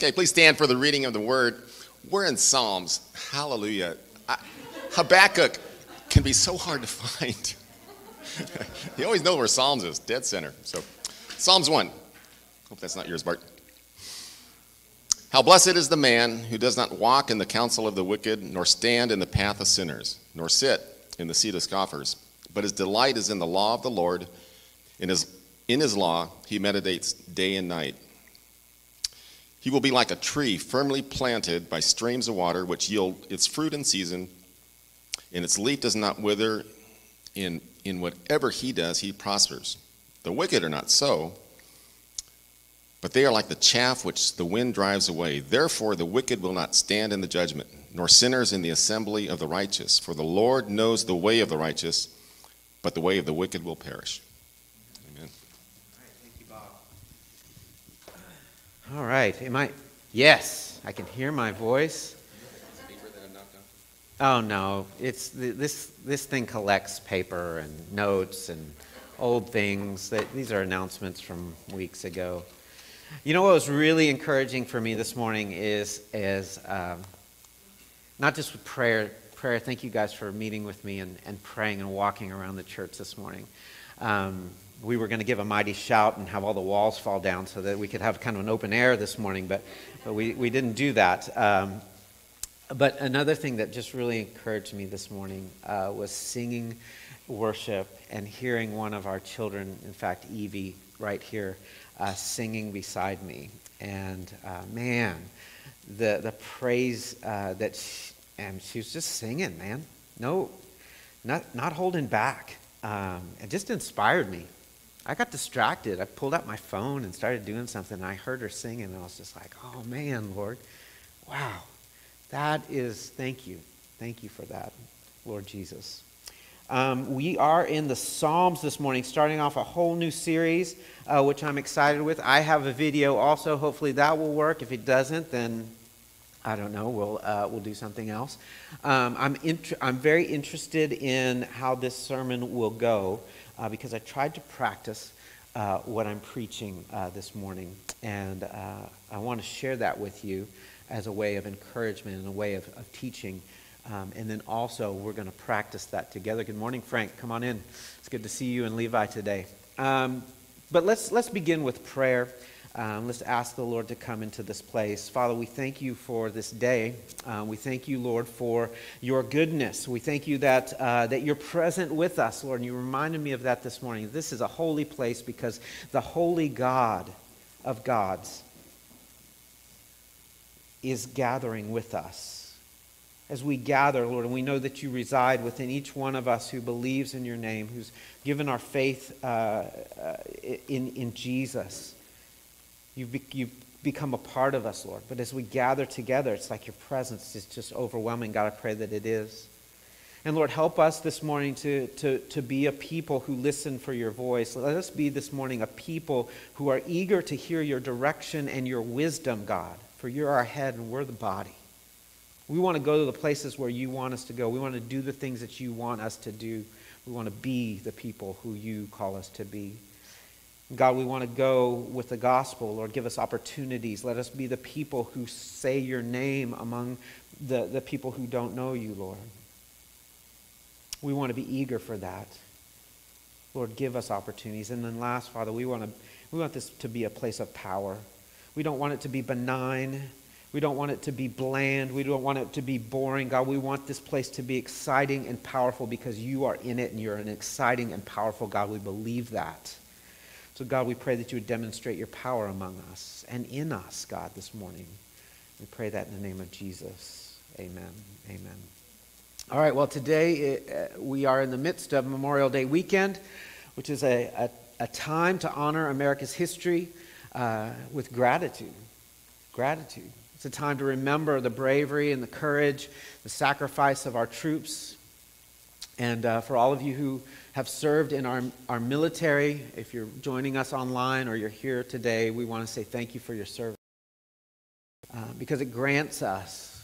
Okay, please stand for the reading of the word. We're in Psalms. Hallelujah. I, Habakkuk can be so hard to find. you always know where Psalms is, dead center. So, Psalms 1. Hope that's not yours, Bart. How blessed is the man who does not walk in the counsel of the wicked, nor stand in the path of sinners, nor sit in the seat of scoffers. But his delight is in the law of the Lord. In his, in his law he meditates day and night. He will be like a tree firmly planted by streams of water, which yield its fruit in season, and its leaf does not wither. In, in whatever he does, he prospers. The wicked are not so, but they are like the chaff which the wind drives away. Therefore, the wicked will not stand in the judgment, nor sinners in the assembly of the righteous. For the Lord knows the way of the righteous, but the way of the wicked will perish. All right. Am I? Yes, I can hear my voice. Oh no, it's this this thing collects paper and notes and old things. That these are announcements from weeks ago. You know what was really encouraging for me this morning is is um, not just with prayer. Prayer. Thank you guys for meeting with me and, and praying and walking around the church this morning. Um, we were going to give a mighty shout and have all the walls fall down so that we could have kind of an open air this morning, but, but we, we didn't do that. Um, but another thing that just really encouraged me this morning uh, was singing worship and hearing one of our children, in fact, Evie, right here, uh, singing beside me. And uh, man, the, the praise uh, that she, and she was just singing, man. No, not, not holding back. Um, it just inspired me. I got distracted. I pulled out my phone and started doing something, and I heard her singing, and I was just like, oh man, Lord, wow. That is, thank you. Thank you for that, Lord Jesus. Um, we are in the Psalms this morning, starting off a whole new series, uh, which I'm excited with. I have a video also. Hopefully that will work. If it doesn't, then I don't know. We'll uh, we'll do something else. Um, I'm I'm very interested in how this sermon will go uh, because I tried to practice uh, what I'm preaching uh, this morning, and uh, I want to share that with you as a way of encouragement and a way of, of teaching. Um, and then also we're going to practice that together. Good morning, Frank. Come on in. It's good to see you and Levi today. Um, but let's let's begin with prayer. Um, let's ask the Lord to come into this place. Father, we thank you for this day. Uh, we thank you, Lord, for your goodness. We thank you that, uh, that you're present with us, Lord. And you reminded me of that this morning. This is a holy place because the holy God of gods is gathering with us. As we gather, Lord, and we know that you reside within each one of us who believes in your name, who's given our faith uh, uh in, in Jesus. You've, be, you've become a part of us, Lord. But as we gather together, it's like your presence is just overwhelming. God, I pray that it is. And Lord, help us this morning to, to, to be a people who listen for your voice. Let us be this morning a people who are eager to hear your direction and your wisdom, God, for you're our head and we're the body. We want to go to the places where you want us to go. We want to do the things that you want us to do. We want to be the people who you call us to be. God, we want to go with the gospel. Lord, give us opportunities. Let us be the people who say your name among the, the people who don't know you, Lord. We want to be eager for that. Lord, give us opportunities. And then last, Father, we want, to, we want this to be a place of power. We don't want it to be benign. We don't want it to be bland. We don't want it to be boring. God, we want this place to be exciting and powerful because you are in it and you're an exciting and powerful God. We believe that. So, God, we pray that you would demonstrate your power among us and in us, God, this morning. We pray that in the name of Jesus. Amen. Amen. All right, well, today uh, we are in the midst of Memorial Day weekend, which is a, a, a time to honor America's history uh, with gratitude. Gratitude. It's a time to remember the bravery and the courage, the sacrifice of our troops. And uh, for all of you who have served in our, our military. If you're joining us online or you're here today, we want to say thank you for your service. Uh, because it grants us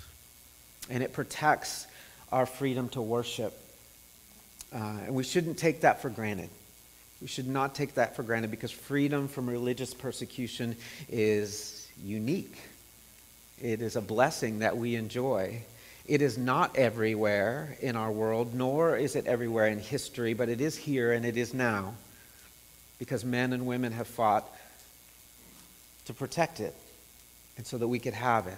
and it protects our freedom to worship. Uh, and we shouldn't take that for granted. We should not take that for granted because freedom from religious persecution is unique. It is a blessing that we enjoy. It is not everywhere in our world, nor is it everywhere in history, but it is here and it is now because men and women have fought to protect it and so that we could have it.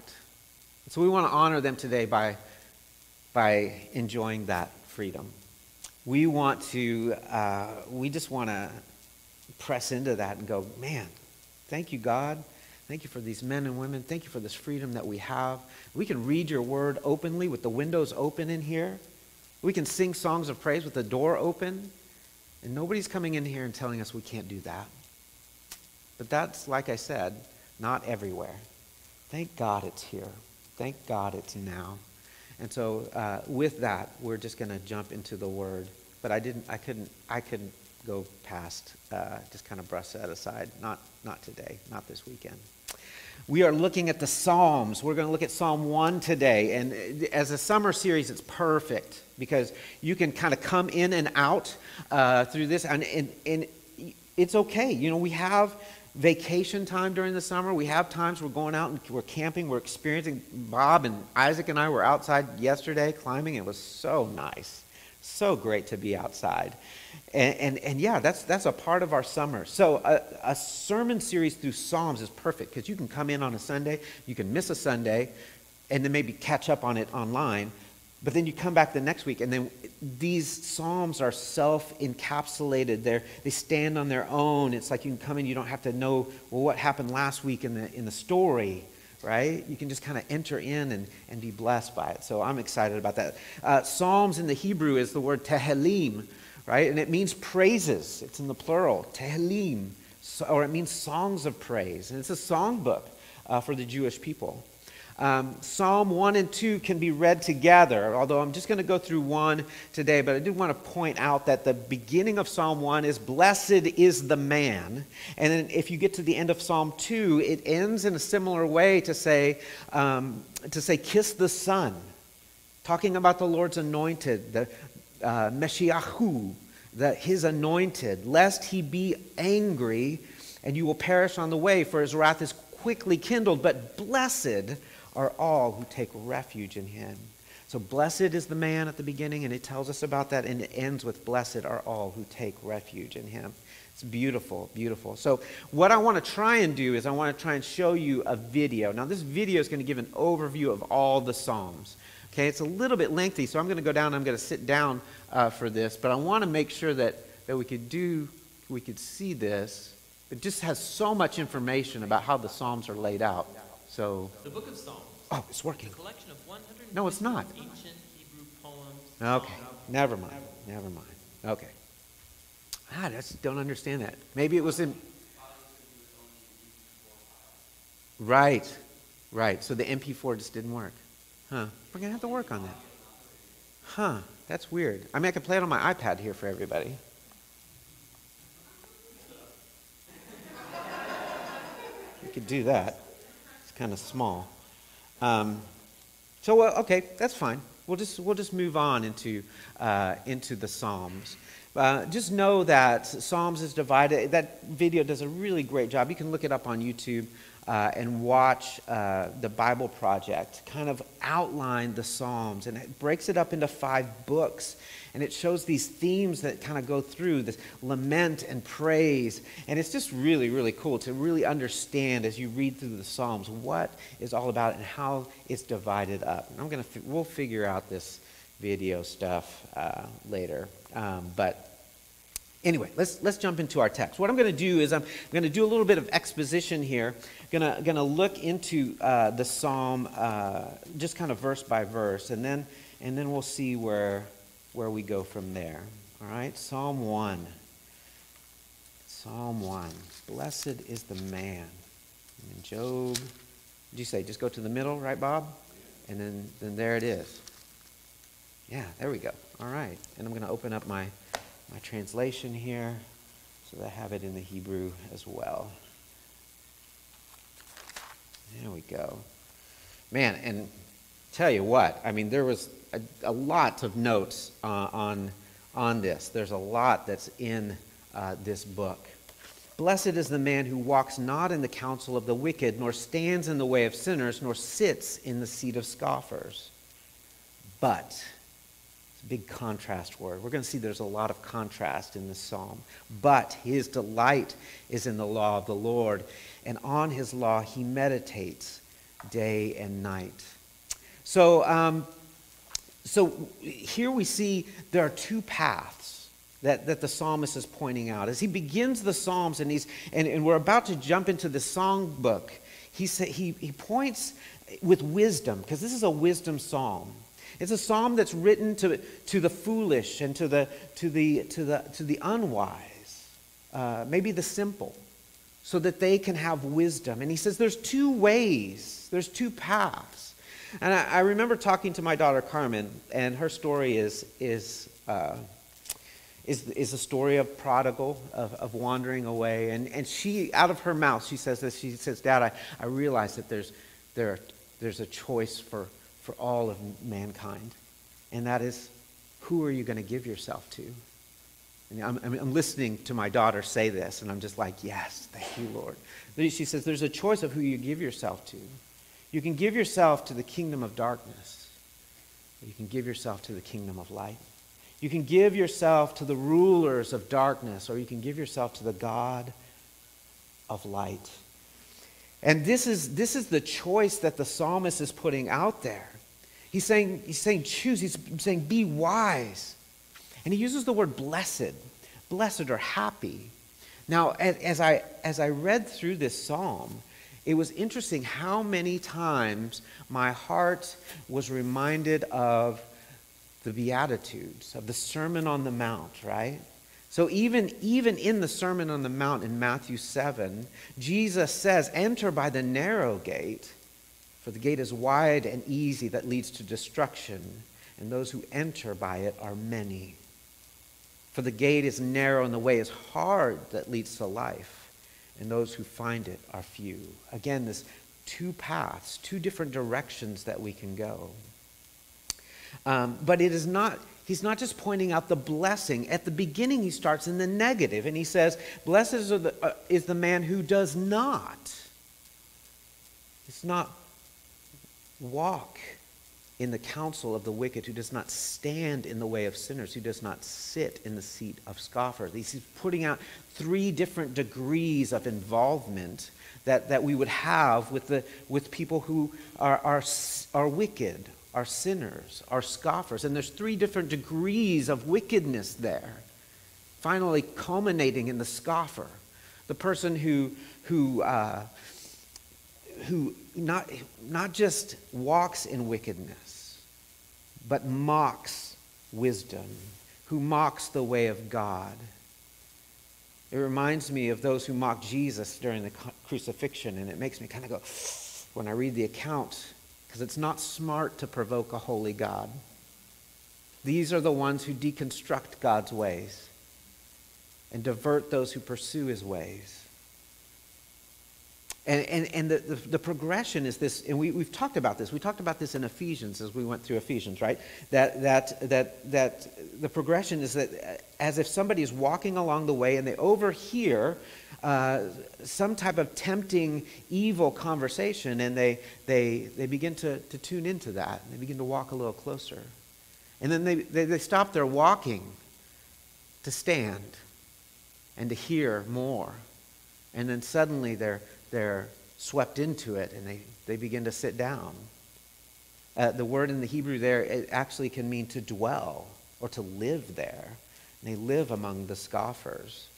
And so we want to honor them today by, by enjoying that freedom. We want to, uh, we just want to press into that and go, man, thank you, God. Thank you for these men and women. Thank you for this freedom that we have. We can read your word openly with the windows open in here. We can sing songs of praise with the door open. And nobody's coming in here and telling us we can't do that. But that's, like I said, not everywhere. Thank God it's here. Thank God it's now. And so uh, with that, we're just going to jump into the word. But I didn't, I couldn't, I couldn't go past, uh, just kind of brush that aside. Not, not today, not this weekend. We are looking at the Psalms. We're going to look at Psalm 1 today. And as a summer series, it's perfect because you can kind of come in and out uh, through this. And, and, and it's okay. You know, we have vacation time during the summer. We have times we're going out and we're camping, we're experiencing. Bob and Isaac and I were outside yesterday climbing. It was so nice. So great to be outside. And, and, and, yeah, that's, that's a part of our summer. So a, a sermon series through Psalms is perfect because you can come in on a Sunday, you can miss a Sunday, and then maybe catch up on it online. But then you come back the next week, and then these Psalms are self encapsulated. They stand on their own. It's like you can come in, you don't have to know, well, what happened last week in the, in the story, right? You can just kind of enter in and, and be blessed by it. So I'm excited about that. Uh, Psalms in the Hebrew is the word tehillim, right? And it means praises. It's in the plural, tehillim, or it means songs of praise. And it's a songbook uh, for the Jewish people. Um, Psalm 1 and 2 can be read together, although I'm just going to go through one today, but I do want to point out that the beginning of Psalm 1 is Blessed is the man. And then if you get to the end of Psalm 2, it ends in a similar way to say, um, to say Kiss the Son, talking about the Lord's anointed, the, uh, Meshiahu, that his anointed, lest he be angry and you will perish on the way, for his wrath is quickly kindled. But blessed are all who take refuge in him. So blessed is the man at the beginning, and it tells us about that, and it ends with blessed are all who take refuge in him. It's beautiful, beautiful. So, what I want to try and do is, I want to try and show you a video. Now, this video is going to give an overview of all the Psalms. Okay, it's a little bit lengthy, so I'm going to go down. I'm going to sit down uh, for this, but I want to make sure that, that we could do, we could see this. It just has so much information about how the Psalms are laid out. So the Book of Psalms. Oh, it's working. Collection of 100 no, it's not. ancient Hebrew poems. Okay, never mind. Never mind. Okay. Ah, I just don't understand that. Maybe it was in. Right, right. So the MP4 just didn't work. Huh. We're going to have to work on that. Huh. That's weird. I mean, I can play it on my iPad here for everybody. You could do that. It's kind of small. Um, so, uh, okay, that's fine. We'll just, we'll just move on into, uh, into the Psalms. Uh, just know that Psalms is divided. That video does a really great job. You can look it up on YouTube uh, and watch uh, the Bible Project kind of outline the Psalms. And it breaks it up into five books. And it shows these themes that kind of go through this lament and praise. And it's just really, really cool to really understand as you read through the Psalms what is all about and how it's divided up. And I'm going to, we'll figure out this video stuff uh, later. Um, but Anyway, let's, let's jump into our text. What I'm going to do is I'm going to do a little bit of exposition here. I'm going to, going to look into uh, the psalm uh, just kind of verse by verse, and then, and then we'll see where, where we go from there. All right, Psalm 1. Psalm 1. Blessed is the man. And Job, did you say just go to the middle, right, Bob? And then, then there it is. Yeah, there we go. All right. And I'm going to open up my my translation here so that I have it in the Hebrew as well. There we go. Man, and tell you what, I mean, there was a, a lot of notes uh, on, on this. There's a lot that's in uh, this book. Blessed is the man who walks not in the counsel of the wicked, nor stands in the way of sinners, nor sits in the seat of scoffers. But, it's a big contrast word. We're going to see there's a lot of contrast in this psalm. But his delight is in the law of the Lord, and on his law he meditates day and night. So, um, so here we see there are two paths that, that the psalmist is pointing out. As he begins the Psalms, and, he's, and, and we're about to jump into the song book, he, say, he, he points with wisdom, because this is a wisdom psalm. It's a psalm that's written to, to the foolish and to the, to the, to the, to the unwise, uh, maybe the simple, so that they can have wisdom. And he says there's two ways, there's two paths. And I, I remember talking to my daughter Carmen, and her story is, is uh, is, is a story of prodigal, of, of wandering away. And, and she, out of her mouth, she says this. She says, Dad, I, I realize that there's, there, there's a choice for, for all of mankind. And that is, who are you going to give yourself to? And I'm, I'm listening to my daughter say this, and I'm just like, yes, thank you, Lord. She says, there's a choice of who you give yourself to. You can give yourself to the kingdom of darkness, you can give yourself to the kingdom of light. You can give yourself to the rulers of darkness, or you can give yourself to the God of light. And this is, this is the choice that the psalmist is putting out there. He's saying, he's saying choose, he's saying be wise. And he uses the word blessed, blessed or happy. Now, as I, as I read through this psalm, it was interesting how many times my heart was reminded of the Beatitudes, of the Sermon on the Mount, right? So even, even in the Sermon on the Mount in Matthew 7, Jesus says, Enter by the narrow gate, for the gate is wide and easy that leads to destruction, and those who enter by it are many. For the gate is narrow and the way is hard that leads to life, and those who find it are few. Again, this two paths, two different directions that we can go. Um, but it is not, he's not just pointing out the blessing. At the beginning, he starts in the negative, and he says, Blessed the, uh, is the man who does not. It's not walk in the counsel of the wicked, who does not stand in the way of sinners, who does not sit in the seat of scoffers. He's putting out three different degrees of involvement that, that we would have with, the, with people who are, are, are wicked, are sinners, are scoffers. And there's three different degrees of wickedness there, finally culminating in the scoffer, the person who, who, uh, who not, not just walks in wickedness, but mocks wisdom, who mocks the way of God. It reminds me of those who mocked Jesus during the crucifixion, and it makes me kind of go, when I read the account because it's not smart to provoke a holy God. These are the ones who deconstruct God's ways and divert those who pursue his ways. And, and, and the, the, the, progression is this, and we, we've talked about this. We talked about this in Ephesians as we went through Ephesians, right? That, that, that, that the progression is that as if somebody is walking along the way and they overhear uh, some type of tempting, evil conversation, and they, they, they begin to, to tune into that. They begin to walk a little closer. And then they, they, they stop their walking to stand and to hear more. And then suddenly they're, they're swept into it and they, they begin to sit down. Uh, the word in the Hebrew there it actually can mean to dwell or to live there. And they live among the scoffers.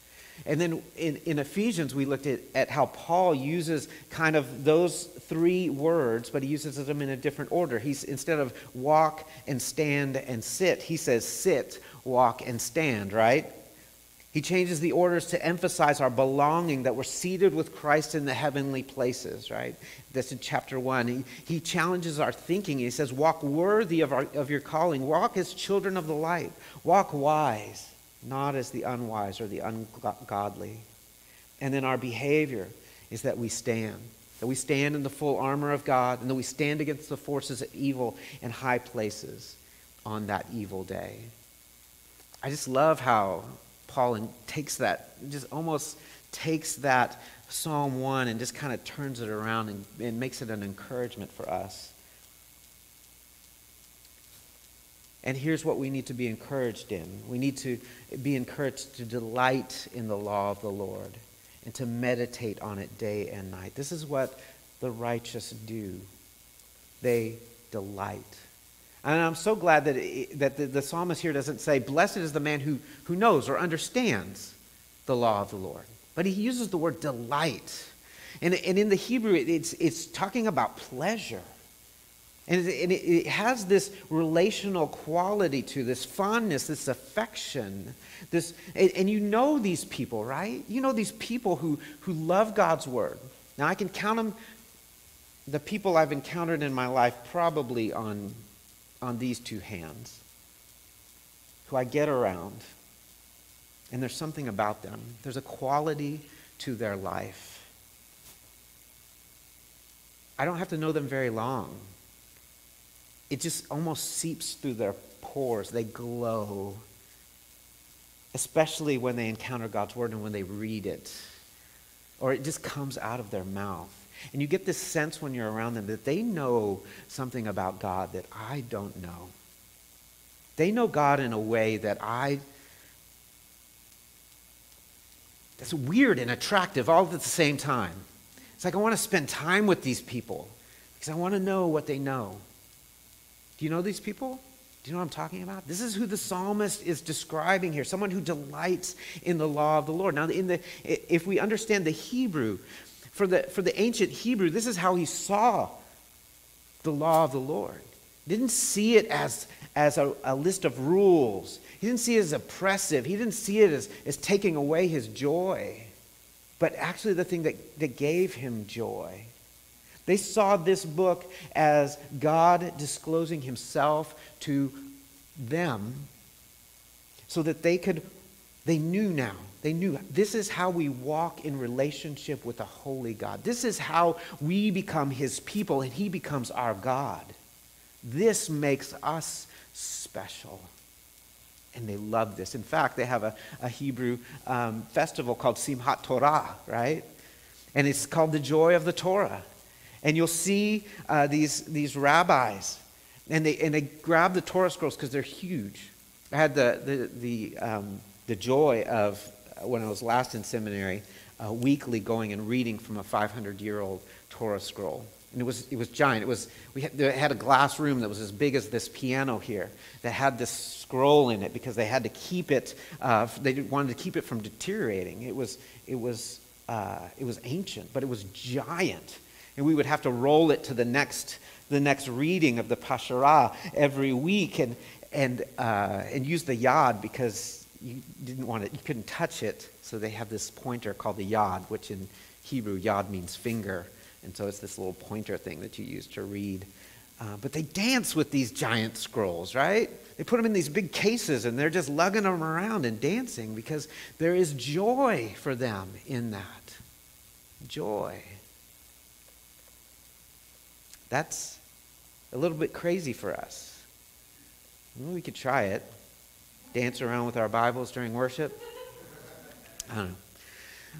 And then in, in Ephesians, we looked at, at how Paul uses kind of those three words, but he uses them in a different order. He's instead of walk and stand and sit, he says sit, walk, and stand, right? He changes the orders to emphasize our belonging, that we're seated with Christ in the heavenly places, right? That's in chapter one. He, he challenges our thinking. He says, Walk worthy of, our, of your calling. Walk as children of the light. Walk wise not as the unwise or the ungodly. And then our behavior is that we stand, that we stand in the full armor of God, and that we stand against the forces of evil in high places on that evil day. I just love how Paul and takes that, just almost takes that Psalm 1 and just kind of turns it around and, and makes it an encouragement for us. And here's what we need to be encouraged in we need to be encouraged to delight in the law of the Lord and to meditate on it day and night. This is what the righteous do they delight. And I'm so glad that, it, that the, the psalmist here doesn't say, Blessed is the man who, who knows or understands the law of the Lord. But he uses the word delight. And, and in the Hebrew, it's, it's talking about pleasure. And it, and it has this relational quality to this fondness, this affection. This, and, and you know these people, right? You know these people who, who love God's word. Now, I can count them, the people I've encountered in my life, probably on, on these two hands, who I get around. And there's something about them, there's a quality to their life. I don't have to know them very long it just almost seeps through their pores. They glow, especially when they encounter God's word and when they read it, or it just comes out of their mouth. And you get this sense when you're around them that they know something about God that I don't know. They know God in a way that I that's weird and attractive all at the same time. It's like I want to spend time with these people because I want to know what they know. Do you know these people? Do you know what I'm talking about? This is who the psalmist is describing here someone who delights in the law of the Lord. Now, in the, if we understand the Hebrew, for the, for the ancient Hebrew, this is how he saw the law of the Lord. He didn't see it as, as a, a list of rules, he didn't see it as oppressive, he didn't see it as, as taking away his joy, but actually the thing that, that gave him joy. They saw this book as God disclosing himself to them so that they could, they knew now. They knew this is how we walk in relationship with a holy God. This is how we become his people and he becomes our God. This makes us special. And they love this. In fact, they have a, a Hebrew um, festival called Simhat Torah, right? And it's called the joy of the Torah. And you'll see uh, these, these rabbis, and they, and they grab the Torah scrolls because they're huge. I had the, the, the, um, the joy of, uh, when I was last in seminary, uh, weekly going and reading from a 500 year old Torah scroll. And it was, it was giant. It was, we had, had a glass room that was as big as this piano here that had this scroll in it because they had to keep it, uh, they wanted to keep it from deteriorating. It was, it was, uh, it was ancient, but it was giant and we would have to roll it to the next, the next reading of the parashah every week and, and, uh, and use the yad because you didn't want it, you couldn't touch it. So they have this pointer called the yad, which in Hebrew, yad means finger. And so it's this little pointer thing that you use to read. Uh, but they dance with these giant scrolls, right? They put them in these big cases and they're just lugging them around and dancing because there is joy for them in that. Joy. That's a little bit crazy for us. Well, we could try it. Dance around with our Bibles during worship. I don't know.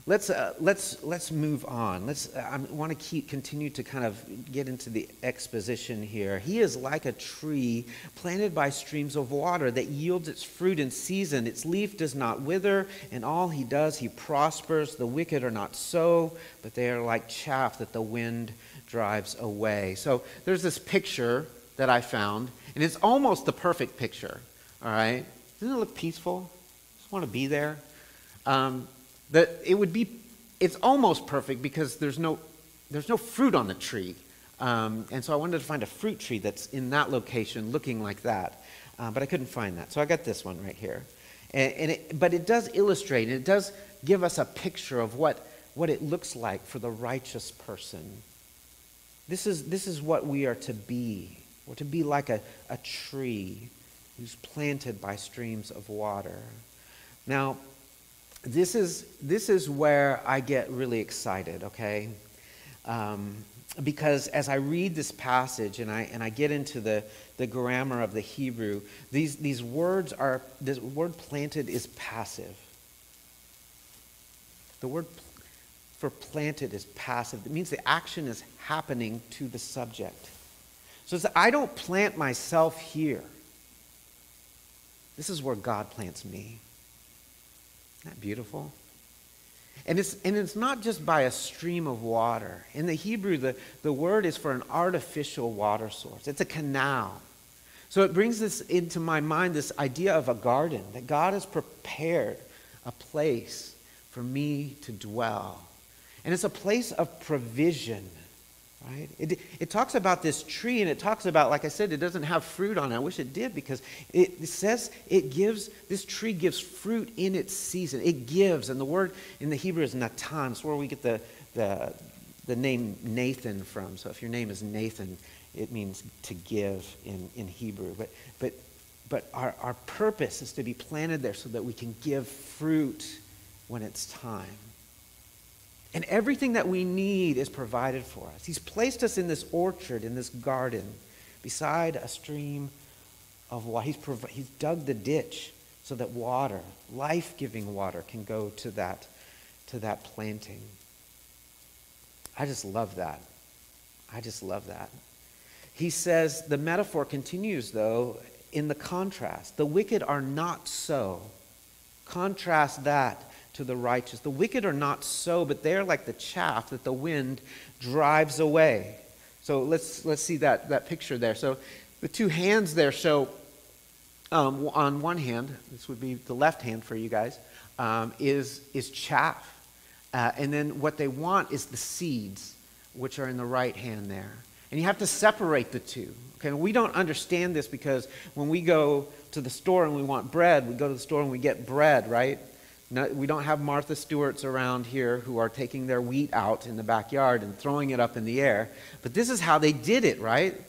Let's, uh, let's, let's move on. Let's, uh, I want to keep, continue to kind of get into the exposition here. He is like a tree planted by streams of water that yields its fruit in season. Its leaf does not wither, and all he does, he prospers. The wicked are not so, but they are like chaff that the wind drives away. So there's this picture that I found, and it's almost the perfect picture. All right? Doesn't it look peaceful? Just want to be there. Um, that it would be, it's almost perfect because there's no, there's no fruit on the tree. Um, and so I wanted to find a fruit tree that's in that location looking like that. Uh, but I couldn't find that. So I got this one right here. And, and it, but it does illustrate, and it does give us a picture of what, what it looks like for the righteous person this is, this is what we are to be. We're to be like a, a tree who's planted by streams of water. Now, this is, this is where I get really excited, okay? Um, because as I read this passage and I, and I get into the, the grammar of the Hebrew, these, these words are, this word planted is passive. The word for planted is passive. It means the action is happening to the subject. So it's, I don't plant myself here. This is where God plants me. Isn't that beautiful? And it's, and it's not just by a stream of water. In the Hebrew, the, the word is for an artificial water source, it's a canal. So it brings this into my mind this idea of a garden, that God has prepared a place for me to dwell. And it's a place of provision, right? It, it talks about this tree, and it talks about, like I said, it doesn't have fruit on it. I wish it did because it, it says it gives, this tree gives fruit in its season. It gives, and the word in the Hebrew is natan. It's where we get the, the, the name Nathan from. So if your name is Nathan, it means to give in, in Hebrew. But, but, but our, our purpose is to be planted there so that we can give fruit when it's time. And everything that we need is provided for us. He's placed us in this orchard, in this garden, beside a stream of water. He's, prov- he's dug the ditch so that water, life giving water, can go to that, to that planting. I just love that. I just love that. He says, the metaphor continues, though, in the contrast. The wicked are not so. Contrast that to the righteous. The wicked are not so, but they're like the chaff that the wind drives away. So let's, let's see that, that picture there. So the two hands there show, um, on one hand, this would be the left hand for you guys, um, is, is chaff. Uh, and then what they want is the seeds, which are in the right hand there. And you have to separate the two. Okay, we don't understand this because when we go to the store and we want bread, we go to the store and we get bread, right? No, we don't have Martha Stewarts around here who are taking their wheat out in the backyard and throwing it up in the air. But this is how they did it, right?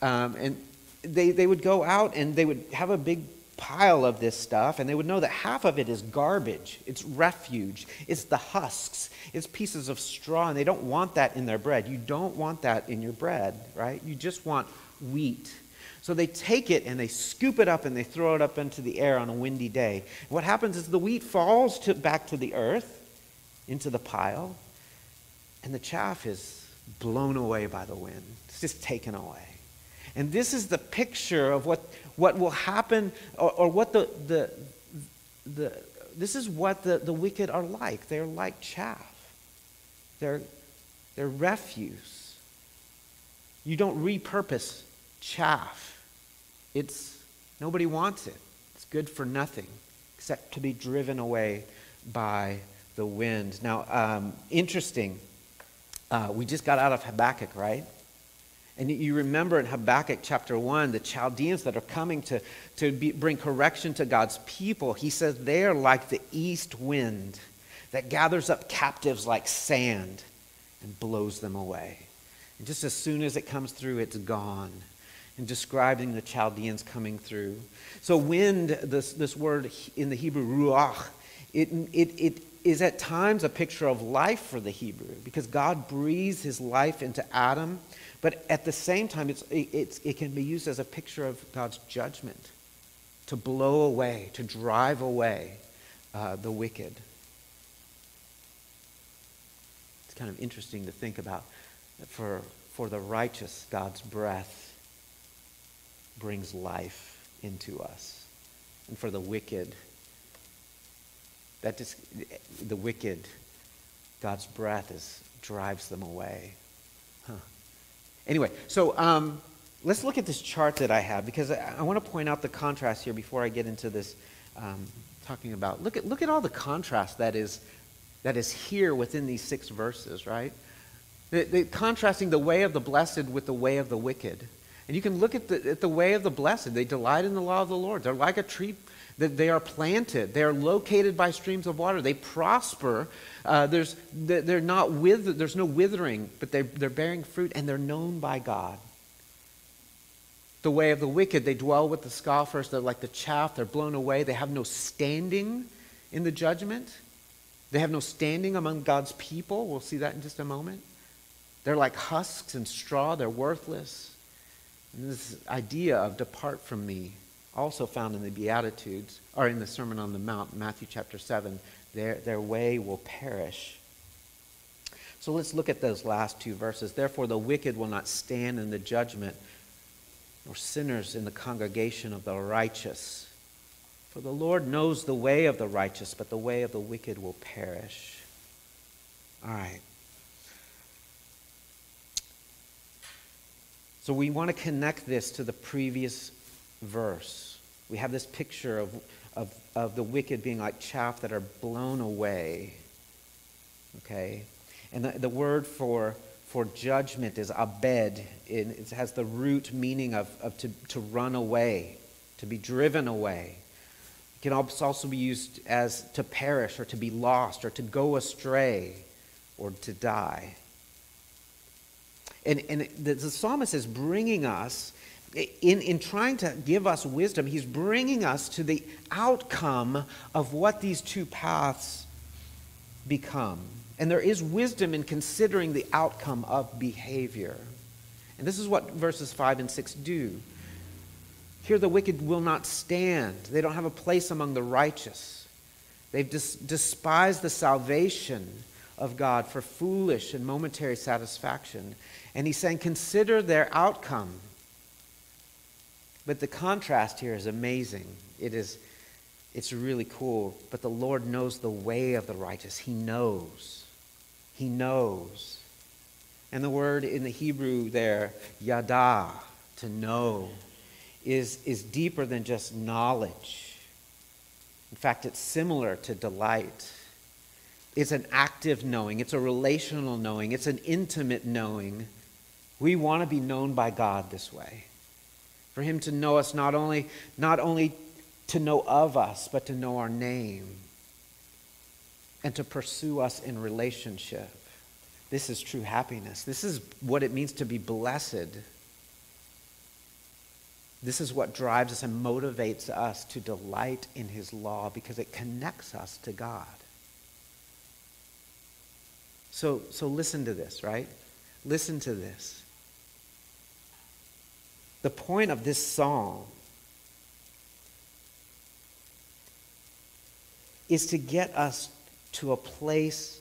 Um, and they, they would go out and they would have a big pile of this stuff, and they would know that half of it is garbage, it's refuge, it's the husks, it's pieces of straw, and they don't want that in their bread. You don't want that in your bread, right? You just want wheat. So they take it and they scoop it up and they throw it up into the air on a windy day. What happens is the wheat falls to, back to the earth, into the pile, and the chaff is blown away by the wind. It's just taken away. And this is the picture of what, what will happen, or, or what the, the, the, this is what the, the wicked are like. They're like chaff, they're, they're refuse. You don't repurpose chaff. It's nobody wants it. It's good for nothing except to be driven away by the wind. Now, um, interesting. Uh, we just got out of Habakkuk, right? And you remember in Habakkuk chapter 1, the Chaldeans that are coming to, to be, bring correction to God's people, he says they are like the east wind that gathers up captives like sand and blows them away. And just as soon as it comes through, it's gone. And describing the Chaldeans coming through. So, wind, this, this word in the Hebrew, ruach, it, it, it is at times a picture of life for the Hebrew because God breathes his life into Adam but at the same time, it's, it's, it can be used as a picture of God's judgment to blow away, to drive away uh, the wicked. It's kind of interesting to think about. For, for the righteous, God's breath brings life into us. And for the wicked, that just, the wicked, God's breath is, drives them away. Huh. Anyway, so um, let's look at this chart that I have because I, I want to point out the contrast here before I get into this um, talking about. Look at, look at all the contrast that is, that is here within these six verses, right? The, the, contrasting the way of the blessed with the way of the wicked. And you can look at the, at the way of the blessed. They delight in the law of the Lord. They're like a tree that they are planted. They are located by streams of water. They prosper. Uh, there's, they're not with, there's no withering, but they're, they're bearing fruit and they're known by God. The way of the wicked, they dwell with the scoffers. They're like the chaff. They're blown away. They have no standing in the judgment. They have no standing among God's people. We'll see that in just a moment. They're like husks and straw. They're worthless. And this idea of depart from me also found in the Beatitudes, or in the Sermon on the Mount, Matthew chapter 7, their, their way will perish. So let's look at those last two verses. Therefore, the wicked will not stand in the judgment, nor sinners in the congregation of the righteous. For the Lord knows the way of the righteous, but the way of the wicked will perish. All right. So we want to connect this to the previous verse. We have this picture of, of, of the wicked being like chaff that are blown away. Okay? And the, the word for, for judgment is abed. It, it has the root meaning of, of to, to run away, to be driven away. It can also be used as to perish or to be lost or to go astray or to die. And, and the, the psalmist is bringing us, in, in trying to give us wisdom, he's bringing us to the outcome of what these two paths become. And there is wisdom in considering the outcome of behavior. And this is what verses 5 and 6 do. Here, the wicked will not stand, they don't have a place among the righteous. They've des- despised the salvation of God for foolish and momentary satisfaction. And he's saying, consider their outcome. But the contrast here is amazing. It is it's really cool. But the Lord knows the way of the righteous. He knows. He knows. And the word in the Hebrew there, yada, to know, is, is deeper than just knowledge. In fact, it's similar to delight. It's an active knowing, it's a relational knowing, it's an intimate knowing we want to be known by God this way. For him to know us not only, not only to know of us, but to know our name and to pursue us in relationship. This is true happiness. This is what it means to be blessed. This is what drives us and motivates us to delight in his law because it connects us to God. So, so listen to this, right? Listen to this. The point of this song is to get us to a place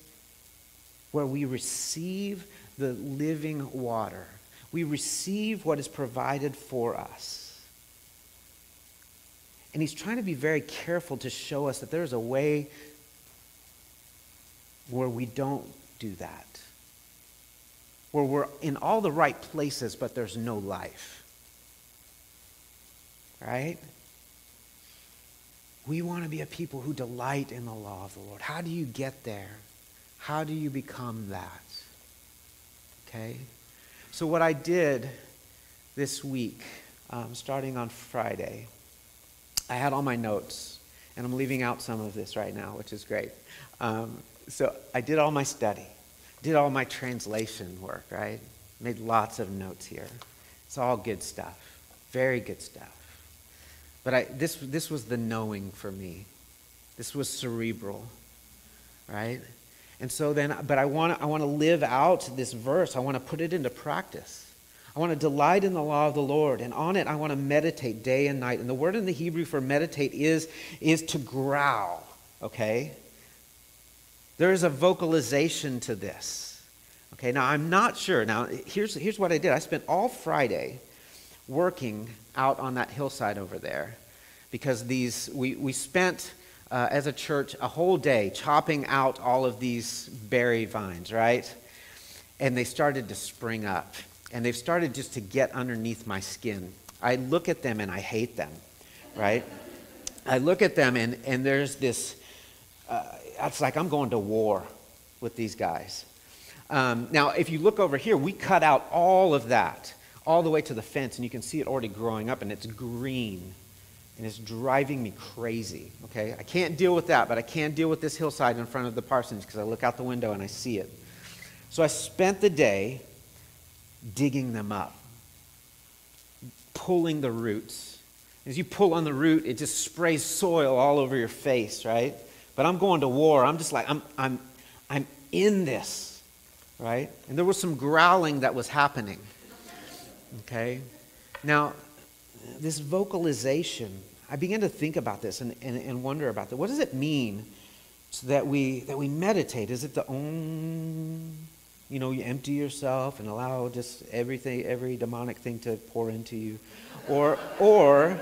where we receive the living water. We receive what is provided for us. And he's trying to be very careful to show us that there's a way where we don't do that. Where we're in all the right places, but there's no life right? We want to be a people who delight in the law of the Lord. How do you get there? How do you become that? Okay? So, what I did this week, um, starting on Friday, I had all my notes, and I'm leaving out some of this right now, which is great. Um, so, I did all my study, did all my translation work, right? Made lots of notes here. It's all good stuff, very good stuff. But I, this, this was the knowing for me. This was cerebral, right? And so then, but I want to I want to live out this verse. I want to put it into practice. I want to delight in the law of the Lord, and on it I want to meditate day and night. And the word in the Hebrew for meditate is, is to growl, okay? There is a vocalization to this. Okay, now I'm not sure. Now, here's, here's what I did I spent all Friday working out on that hillside over there. Because these we, we spent uh, as a church a whole day chopping out all of these berry vines right? And they started to spring up. And they've started just to get underneath my skin. I look at them and i hate them right? I look at them and, and there's this uh, it's like i'm going to war with these guys. Um, now if you look over here we cut out all of that all the way to the fence, and you can see it already growing up, and it's green. And it's driving me crazy, okay? I can't deal with that, but I can deal with this hillside in front of the parsonage because I look out the window and I see it. So I spent the day digging them up, pulling the roots. As you pull on the root, it just sprays soil all over your face, right? But I'm going to war. I'm just like, I'm, I'm, I'm in this, right? And there was some growling that was happening. Okay? Now, this vocalization, I began to think about this and, and, and wonder about that. What does it mean so that we that we meditate. Is it the own you know, you empty yourself and allow just everything, every demonic thing to pour into you? Or, or,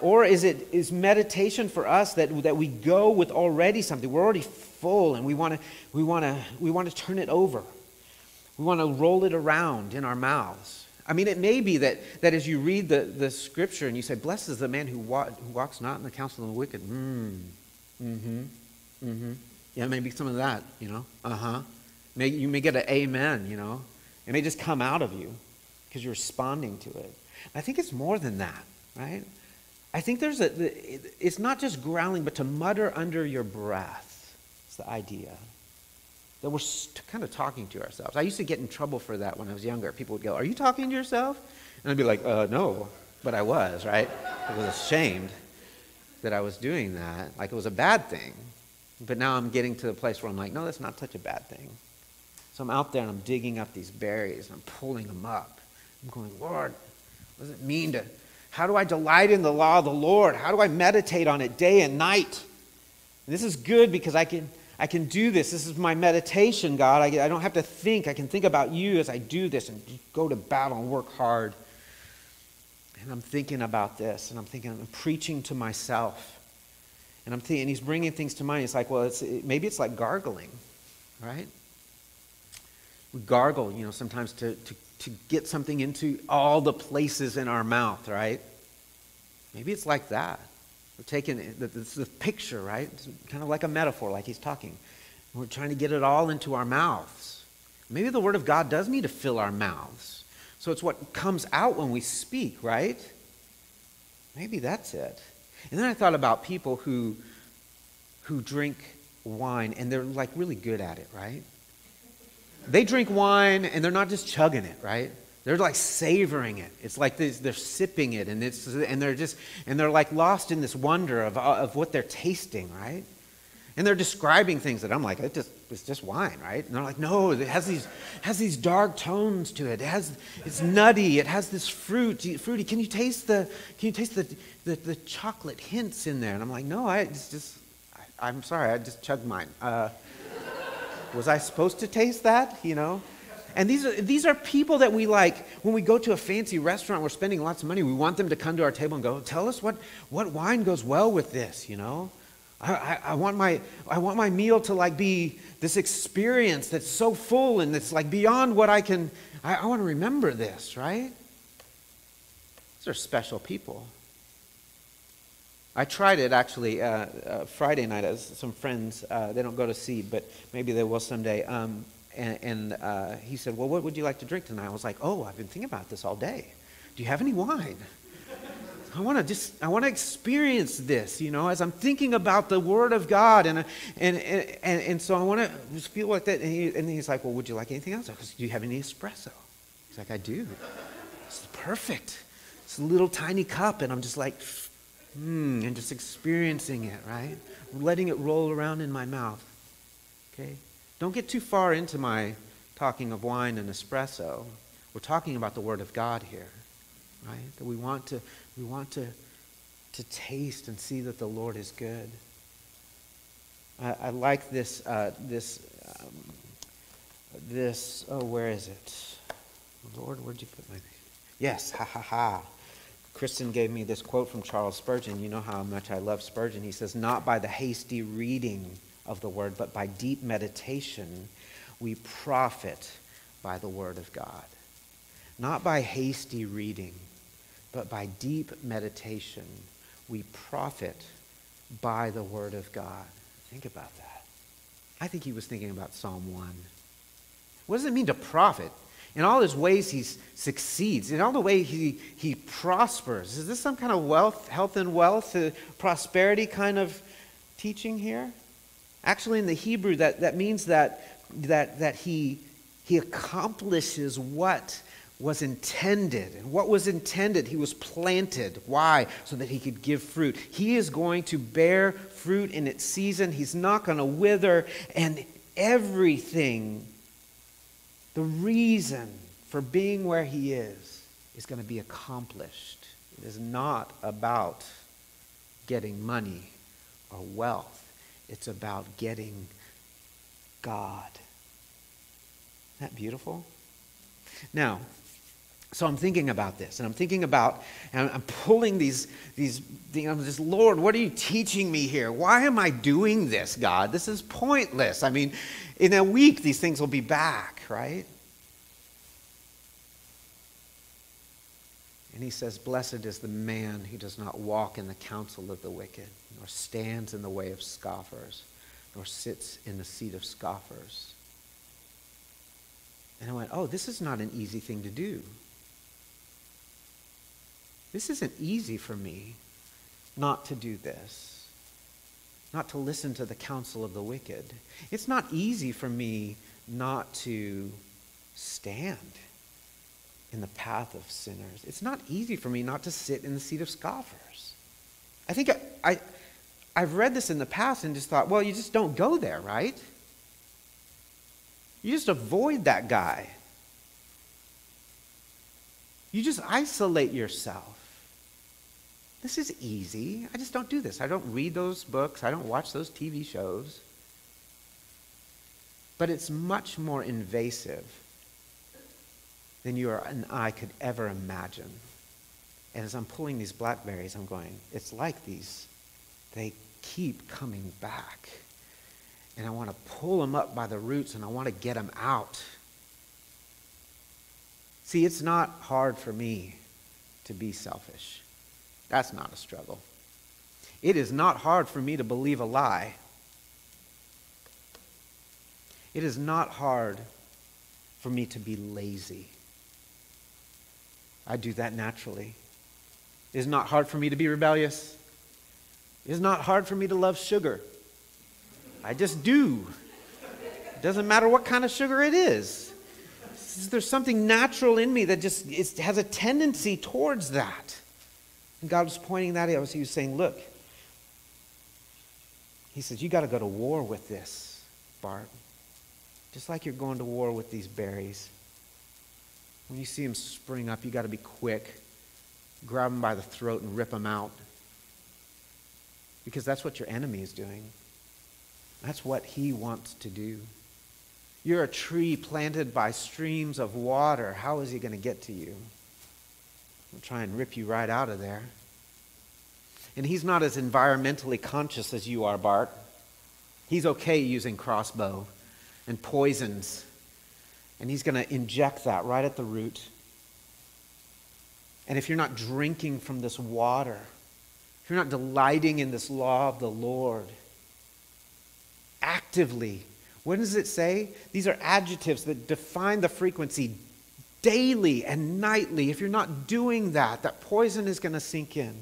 or is it is meditation for us that, that we go with already something? We're already full and we want to we want to we want to turn it over. We want to roll it around in our mouths. I mean, it may be that, that as you read the, the scripture and you say, Blessed is the man who, wa- who walks not in the counsel of the wicked. Mm, mm-hmm. Mm-hmm. Yeah, maybe some of that, you know. Uh-huh. May, you may get an amen, you know. It may just come out of you because you're responding to it. I think it's more than that, right? I think there's a, it's not just growling, but to mutter under your breath. It's the idea. That we're kind of talking to ourselves. I used to get in trouble for that when I was younger. People would go, Are you talking to yourself? And I'd be like, uh, No, but I was, right? I was ashamed that I was doing that. Like it was a bad thing. But now I'm getting to the place where I'm like, No, that's not such a bad thing. So I'm out there and I'm digging up these berries and I'm pulling them up. I'm going, Lord, what does it mean to, how do I delight in the law of the Lord? How do I meditate on it day and night? And this is good because I can, I can do this. This is my meditation, God. I, I don't have to think. I can think about you as I do this and go to battle and work hard. And I'm thinking about this and I'm thinking, I'm preaching to myself. And I'm thinking, and he's bringing things to mind. It's like, well, it's, maybe it's like gargling, right? we gargle, you know, sometimes to, to, to get something into all the places in our mouth, right? Maybe it's like that. We're taking the, picture, right? It's kind of like a metaphor, like he's talking. We're trying to get it all into our mouths. Maybe the Word of God does need to fill our mouths. So it's what comes out when we speak, right? Maybe that's it. And then I thought about people who, who drink wine and they're like really good at it, right? they drink wine and they're not just chugging it, right? They're like savoring it. It's like they're sipping it, and it's and they're just and they're like lost in this wonder of of what they're tasting, right? And they're describing things that I'm like, it just it's just wine, right? And they're like, no, it has these has these dark tones to it. It has it's nutty. It has this fruit fruity. Can you taste the can you taste the the, the chocolate hints in there? And I'm like, no, I it's just I, am sorry, I just chugged mine. Uh, was I supposed to taste that? You know? And these are, these are people that we like, when we go to a fancy restaurant, we're spending lots of money, we want them to come to our table and go, tell us what, what wine goes well with this, you know? I, I, I, want my, I want my meal to like be this experience that's so full and it's like beyond what I can, I, I want to remember this, right? These are special people. I tried it actually uh, uh, Friday night. As some friends, uh, they don't go to seed, but maybe they will someday. Um, and, and uh, he said, "Well, what would you like to drink tonight?" I was like, "Oh, I've been thinking about this all day. Do you have any wine?" I want to just, I want to experience this, you know, as I'm thinking about the Word of God. And, and, and, and, so I want to just feel like that. And, he, and he's like, well, would you like anything else? I goes, do you have any espresso? He's like, I do. It's perfect. It's a little tiny cup. And I'm just like, mm, and just experiencing it, right? Letting it roll around in my mouth. Okay? Don't get too far into my talking of wine and espresso. We're talking about the Word of God here, right? That we want to, we want to, to taste and see that the Lord is good. I, I like this, uh, this, um, this, oh, where is it? Lord, where'd you put my, yes, ha ha ha. Kristen gave me this quote from Charles Spurgeon. You know how much I love Spurgeon. He says, Not by the hasty reading of the word, but by deep meditation, we profit by the word of God. Not by hasty reading, but by deep meditation, we profit by the word of God. Think about that. I think he was thinking about Psalm 1. What does it mean to profit? In all his ways, he succeeds. In all the way he, he prospers. Is this some kind of wealth, health and wealth, uh, prosperity kind of teaching here? Actually, in the Hebrew, that, that means that, that, that he, he accomplishes what was intended. And what was intended, he was planted. Why? So that he could give fruit. He is going to bear fruit in its season. He's not going to wither. And everything the reason for being where he is is going to be accomplished. It is not about getting money or wealth. It's about getting God. Isn't that beautiful? Now, so I'm thinking about this, and I'm thinking about, and I'm pulling these, these, I'm just, Lord, what are you teaching me here? Why am I doing this, God? This is pointless. I mean, in a week, these things will be back, right? And he says, Blessed is the man who does not walk in the counsel of the wicked, nor stands in the way of scoffers, nor sits in the seat of scoffers. And I went, Oh, this is not an easy thing to do. This isn't easy for me not to do this, not to listen to the counsel of the wicked. It's not easy for me not to stand in the path of sinners. It's not easy for me not to sit in the seat of scoffers. I think I, I, I've read this in the past and just thought, well, you just don't go there, right? You just avoid that guy. You just isolate yourself. This is easy. I just don't do this. I don't read those books. I don't watch those TV shows. But it's much more invasive than you or and I could ever imagine. And as I'm pulling these blackberries, I'm going, it's like these, they keep coming back. And I want to pull them up by the roots and I want to get them out. See, it's not hard for me to be selfish. That's not a struggle. It is not hard for me to believe a lie. It is not hard for me to be lazy. I do that naturally. It is not hard for me to be rebellious. It is not hard for me to love sugar. I just do. It doesn't matter what kind of sugar it is. There's something natural in me that just has a tendency towards that. And God was pointing that out. He was saying, Look, He says, You got to go to war with this, Bart. Just like you're going to war with these berries. When you see them spring up, you got to be quick. Grab them by the throat and rip them out. Because that's what your enemy is doing. That's what he wants to do. You're a tree planted by streams of water. How is he going to get to you? He'll try and rip you right out of there. And he's not as environmentally conscious as you are, Bart. He's okay using crossbow and poisons. And he's going to inject that right at the root. And if you're not drinking from this water, if you're not delighting in this law of the Lord, actively, what does it say? These are adjectives that define the frequency daily and nightly. If you're not doing that, that poison is going to sink in.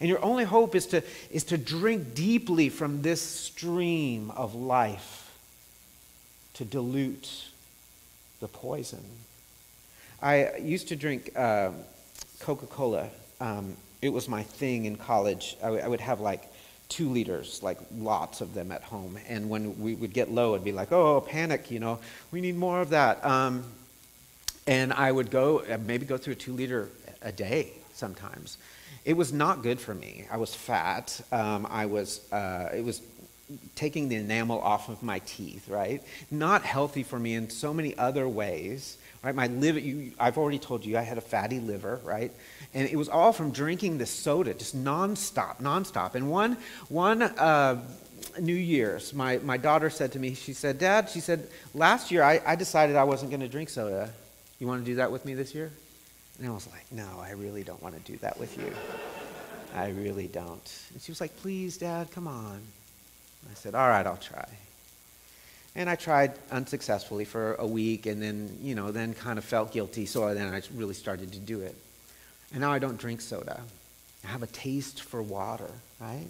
And your only hope is to, is to drink deeply from this stream of life to dilute the poison. I used to drink uh, Coca Cola. Um, it was my thing in college. I would have like two liters, like lots of them at home. And when we would get low, it'd be like, oh, panic, you know, we need more of that. Um, and I would go, uh, maybe go through a two liter a day sometimes. It was not good for me. I was fat. Um, I was, uh, it was taking the enamel off of my teeth, right? Not healthy for me in so many other ways, right? My liver, you, I've already told you I had a fatty liver, right? And it was all from drinking this soda, just nonstop, nonstop. And one, one uh, New Year's, my, my daughter said to me, she said, Dad, she said, last year I, I decided I wasn't going to drink soda. You want to do that with me this year? And I was like, No, I really don't want to do that with you. I really don't. And she was like, Please, Dad, come on. I said, All right, I'll try. And I tried unsuccessfully for a week and then, you know, then kind of felt guilty. So then I really started to do it. And now I don't drink soda. I have a taste for water, right?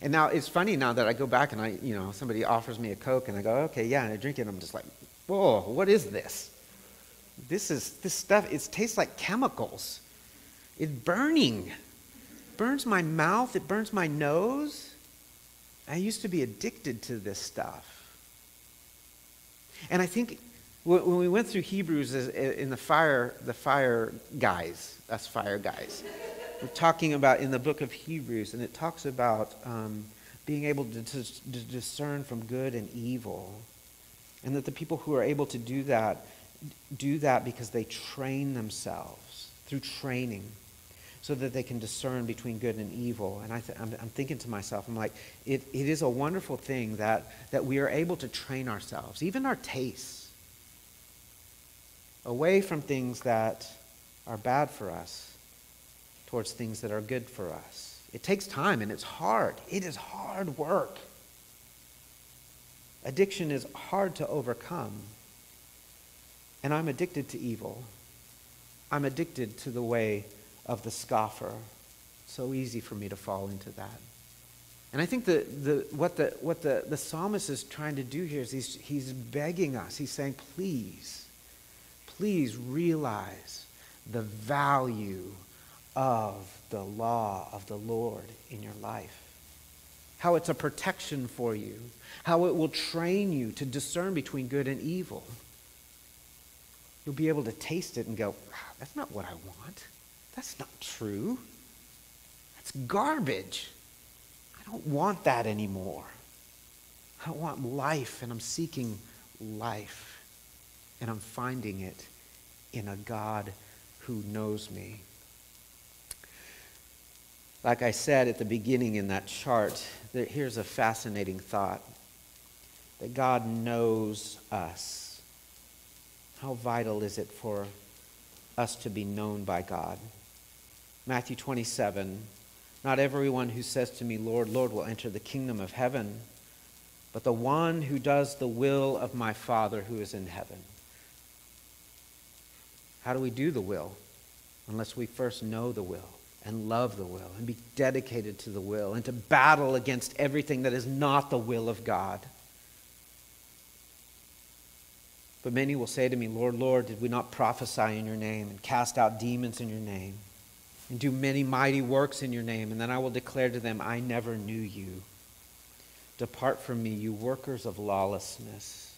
And now it's funny now that I go back and I, you know, somebody offers me a Coke and I go, okay, yeah, and I drink it I'm just like, whoa, what is this? This is this stuff, it tastes like chemicals. It's burning. It burns my mouth, it burns my nose. I used to be addicted to this stuff. And I think when we went through Hebrews in the fire, the fire guys, us fire guys, we're talking about in the book of Hebrews, and it talks about um, being able to, to, to discern from good and evil. And that the people who are able to do that do that because they train themselves through training so that they can discern between good and evil. And I th- I'm, I'm, thinking to myself, I'm like, it, it is a wonderful thing that, that we are able to train ourselves, even our tastes, away from things that are bad for us towards things that are good for us. It takes time and it's hard. It is hard work. Addiction is hard to overcome. And I'm addicted to evil. I'm addicted to the way of the scoffer. So easy for me to fall into that. And I think the, the, what, the, what the, the psalmist is trying to do here is he's, he's begging us. He's saying, please, please realize the value of the law of the Lord in your life. How it's a protection for you. How it will train you to discern between good and evil. You'll be able to taste it and go, that's not what I want. That's not true. That's garbage. I don't want that anymore. I want life, and I'm seeking life. And I'm finding it in a God who knows me. Like I said at the beginning in that chart, here's a fascinating thought that God knows us. How vital is it for us to be known by God? Matthew 27 Not everyone who says to me, Lord, Lord, will enter the kingdom of heaven, but the one who does the will of my Father who is in heaven. How do we do the will? Unless we first know the will and love the will and be dedicated to the will and to battle against everything that is not the will of God. But many will say to me, Lord, Lord, did we not prophesy in your name and cast out demons in your name? And do many mighty works in your name. And then I will declare to them, I never knew you. Depart from me, you workers of lawlessness.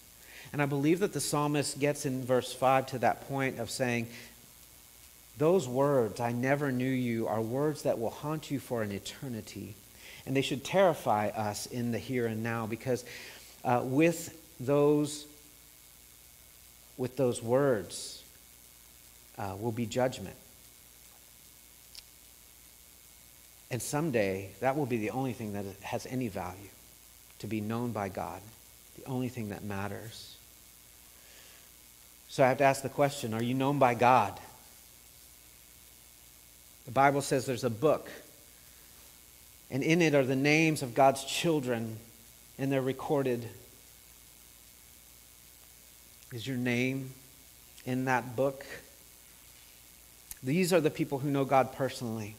And I believe that the psalmist gets in verse 5 to that point of saying, Those words, I never knew you, are words that will haunt you for an eternity. And they should terrify us in the here and now because uh, with, those, with those words uh, will be judgment. And someday, that will be the only thing that has any value to be known by God, the only thing that matters. So I have to ask the question are you known by God? The Bible says there's a book, and in it are the names of God's children, and they're recorded. Is your name in that book? These are the people who know God personally.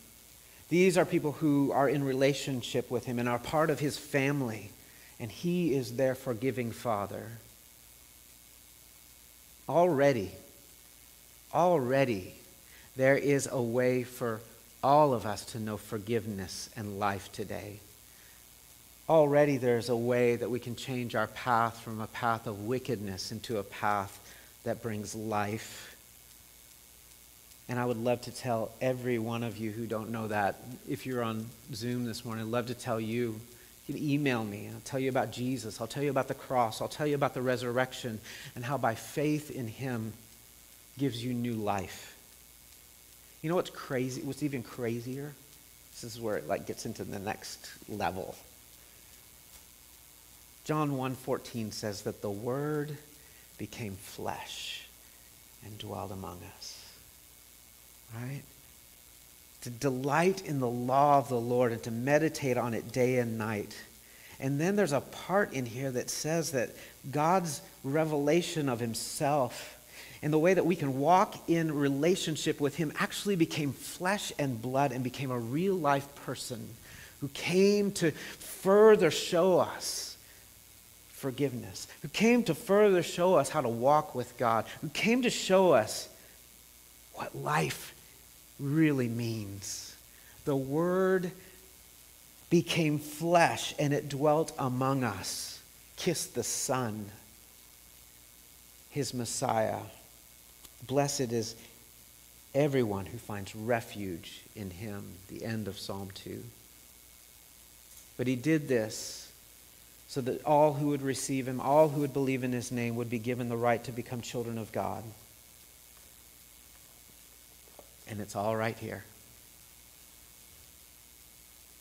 These are people who are in relationship with him and are part of his family, and he is their forgiving father. Already, already, there is a way for all of us to know forgiveness and life today. Already, there's a way that we can change our path from a path of wickedness into a path that brings life and I would love to tell every one of you who don't know that, if you're on Zoom this morning, I'd love to tell you. You can email me. I'll tell you about Jesus. I'll tell you about the cross. I'll tell you about the resurrection and how by faith in him gives you new life. You know what's crazy? What's even crazier? This is where it like gets into the next level. John 1:14 says that the word became flesh and dwelled among us right? To delight in the law of the Lord and to meditate on it day and night. And then there's a part in here that says that God's revelation of himself and the way that we can walk in relationship with him actually became flesh and blood and became a real life person who came to further show us forgiveness, who came to further show us how to walk with God, who came to show us what life really means. The Word became flesh and it dwelt among us. kissed the Son, his Messiah. Blessed is everyone who finds refuge in him. The end of Psalm 2. But he did this so that all who would receive him, all who would believe in his name, would be given the right to become children of God. And it's all right here.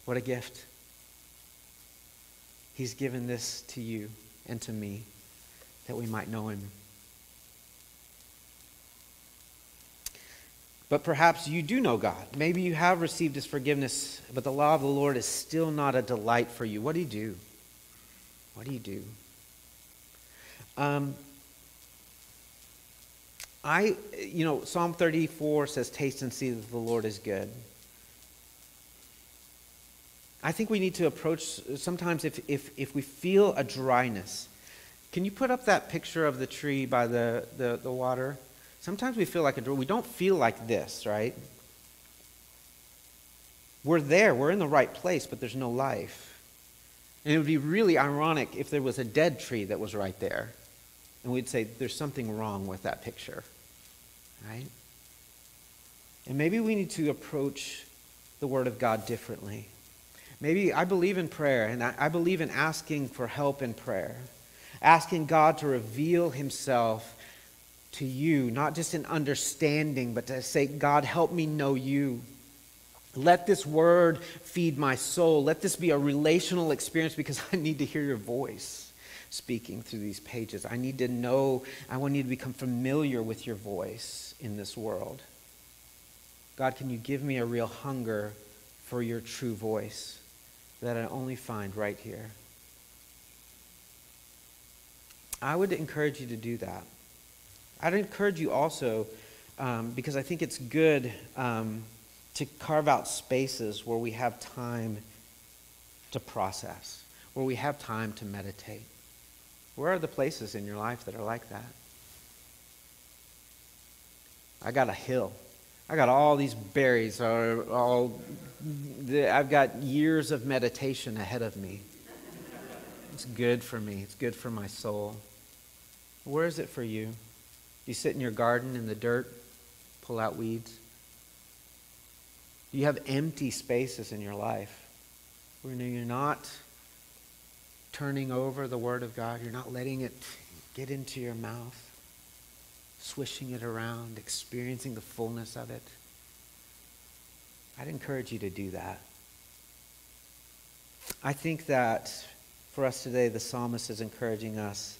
What a gift. He's given this to you and to me that we might know him. But perhaps you do know God. Maybe you have received his forgiveness, but the law of the Lord is still not a delight for you. What do you do? What do you do? Um, I, you know, Psalm 34 says, Taste and see that the Lord is good. I think we need to approach sometimes if, if, if we feel a dryness. Can you put up that picture of the tree by the, the, the water? Sometimes we feel like a we don't feel like this, right? We're there, we're in the right place, but there's no life. And it would be really ironic if there was a dead tree that was right there. And we'd say, there's something wrong with that picture. Right? And maybe we need to approach the Word of God differently. Maybe I believe in prayer, and I, I believe in asking for help in prayer, asking God to reveal Himself to you, not just in understanding, but to say, God, help me know you. Let this word feed my soul. Let this be a relational experience because I need to hear your voice speaking through these pages. I need to know, I want you to become familiar with your voice in this world. God, can you give me a real hunger for your true voice that I only find right here? I would encourage you to do that. I'd encourage you also, um, because I think it's good um, to carve out spaces where we have time to process, where we have time to meditate. Where are the places in your life that are like that? I got a hill. I got all these berries. All, I've got years of meditation ahead of me. It's good for me. It's good for my soul. Where is it for you? You sit in your garden in the dirt, pull out weeds? You have empty spaces in your life where you're not turning over the Word of God? You're not letting it get into your mouth, swishing it around, experiencing the fullness of it? I'd encourage you to do that. I think that for us today, the psalmist is encouraging us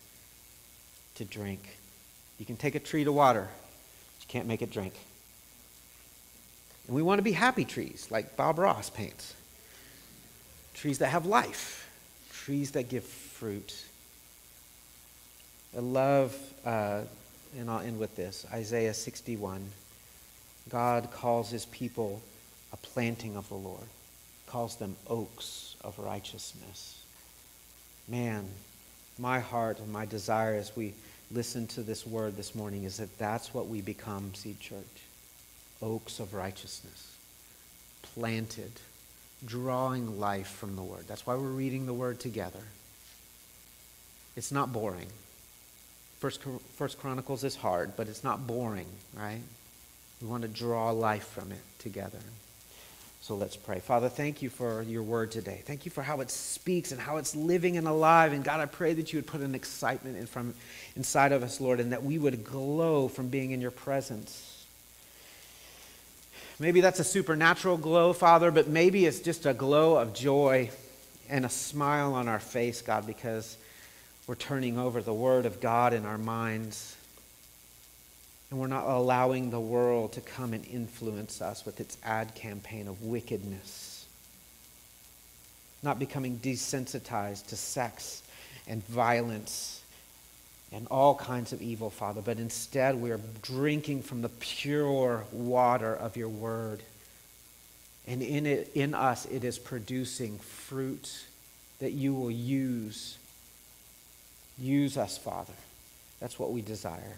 to drink. You can take a tree to water, but you can't make it drink. And we want to be happy trees, like Bob Ross paints. Trees that have life, trees that give fruit. I love, uh, and I'll end with this Isaiah 61. God calls his people a planting of the Lord, calls them oaks of righteousness. Man, my heart and my desire as we listen to this word this morning is that that's what we become, Seed Church. Oaks of righteousness, planted, drawing life from the word. That's why we're reading the word together. It's not boring. First, First Chronicles is hard, but it's not boring, right? We want to draw life from it together. So let's pray. Father, thank you for your word today. Thank you for how it speaks and how it's living and alive. And God, I pray that you would put an excitement in from, inside of us, Lord, and that we would glow from being in your presence. Maybe that's a supernatural glow, Father, but maybe it's just a glow of joy and a smile on our face, God, because we're turning over the Word of God in our minds and we're not allowing the world to come and influence us with its ad campaign of wickedness. Not becoming desensitized to sex and violence and all kinds of evil, Father, but instead we are drinking from the pure water of your word. And in, it, in us, it is producing fruit that you will use. Use us, Father. That's what we desire.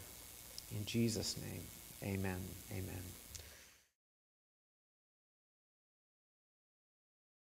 In Jesus' name, amen. Amen.